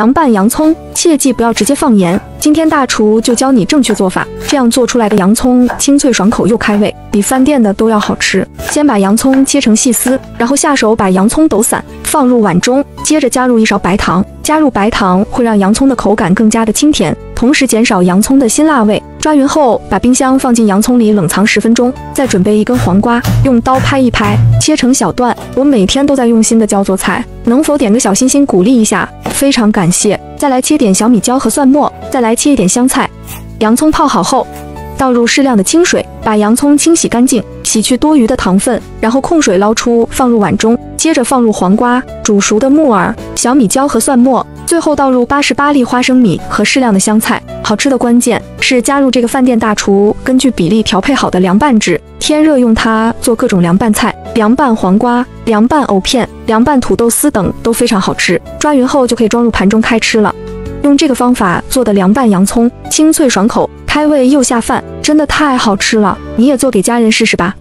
凉拌洋葱，切记不要直接放盐。今天大厨就教你正确做法，这样做出来的洋葱清脆爽口又开胃，比饭店的都要好吃。先把洋葱切成细丝，然后下手把洋葱抖散，放入碗中，接着加入一勺白糖。加入白糖会让洋葱的口感更加的清甜，同时减少洋葱的辛辣味。抓匀后，把冰箱放进洋葱里冷藏十分钟。再准备一根黄瓜，用刀拍一拍，切成小段。我每天都在用心的教做菜，能否点个小心心鼓励一下？非常感谢。再来切点小米椒和蒜末，再来切一点香菜。洋葱泡好后，倒入适量的清水，把洋葱清洗干净，洗去多余的糖分，然后控水捞出，放入碗中。接着放入黄瓜、煮熟的木耳、小米椒和蒜末，最后倒入八十八粒花生米和适量的香菜。好吃的关键是加入这个饭店大厨根据比例调配好的凉拌汁，天热用它做各种凉拌菜，凉拌黄瓜、凉拌藕片、凉拌土豆丝等都非常好吃。抓匀后就可以装入盘中开吃了。用这个方法做的凉拌洋葱，清脆爽口，开胃又下饭，真的太好吃了！你也做给家人试试吧。